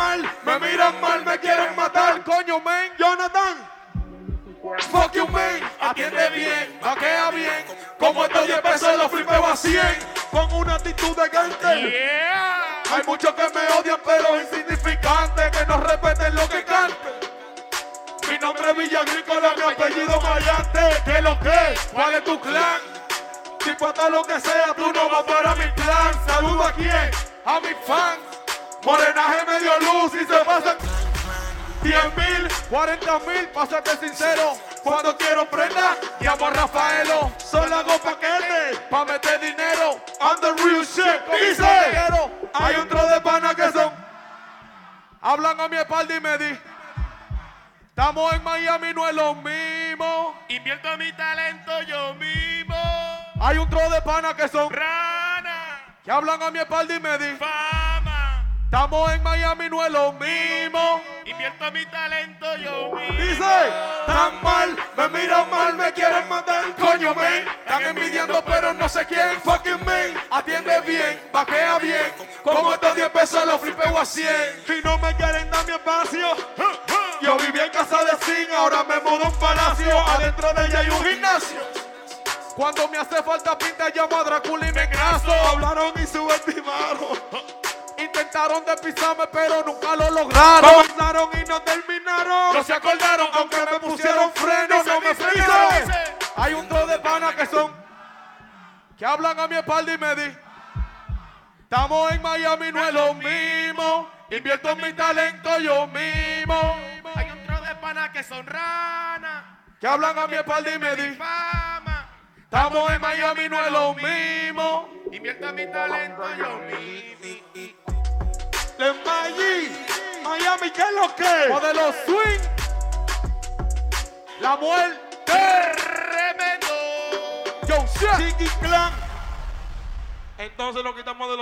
mal, me miran mal, me quieren matar. Coño, men. Jonathan. Fuck you, man. Atiende bien, vaquea bien. Como estos 10 pesos los flipeo a 100. Con una actitud de gangster. Yeah. Hay muchos que me odian, pero insignificantes. Que no respeten lo que canten. Mi nombre es Villa Agrícola, mi apellido Mayante. ¿Qué lo que? ¿Cuál es tu clan? Si hasta lo que sea, tú no vas para mi plan. Saludo a quién? A mis fans. Morenaje medio luz y se pasan 10 mil, 40 mil, pásate sincero. Cuando quiero prenda, llamo a Rafaelo. Solo hago paquete, pa' meter dinero. I'm the real shit, dice. Hay un tro de pana que son. Hablan a mi espalda y me di. Estamos en Miami, no es lo mismo. Invierto mi talento yo mismo. Hay un tro de pana que son. Que hablan a mi espalda y me di. Fama. Estamos en Miami, no es lo mismo. Invierto mi talento yo mismo. Dice, tan mal, me miran mal, me quieren matar, coño men. Están envidiando, pero no sé quién, fucking men. Atiende bien, vaquea bien. Como estos 10 pesos los flipeo a 100. Y no me quieren dar mi espacio. Yo vivía en casa de zinc, ahora me mudo a un palacio. Adentro de ella hay un gimnasio. Cuando me hace falta pinta, llamo a Drácula y me engraso. Hablaron y subestimaron. Intentaron despisarme, pero nunca lo lograron. Comenzaron y no terminaron. No se acordaron, aunque me pusieron freno, no me frenaron. Hay un tro de pana que son que hablan a mi espalda y me di. Estamos en Miami, no es lo mismo. Invierto mi talento yo mismo. Hay un tro de pana que son ranas. Que hablan a mi espalda y me di. Estamos en Miami, no es lo mismo. Invierto mi talento yo mismo. En Miami, Miami, ¿qué es lo que? Modelo swing. La muerte. Tremendo. Shit. Chiqui Clan. Entonces lo quitamos de los